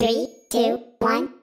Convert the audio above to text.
Three, two, one!